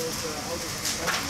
those uh, houses in the country.